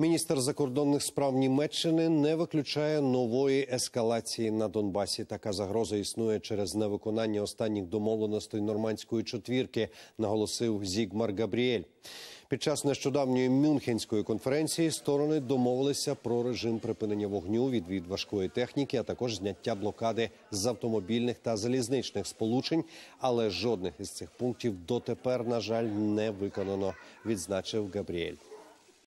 Міністр закордонних справ Німеччини не виключає нової ескалації на Донбасі. Така загроза існує через невиконання останніх домовленостей нормандської четвірки, наголосив Зігмар Габріель. Під час нещодавньої Мюнхенської конференції сторони домовилися про режим припинення вогню, відвід важкої техніки, а також зняття блокади з автомобільних та залізничних сполучень. Але жодних із цих пунктів дотепер, на жаль, не виконано, відзначив Габріель.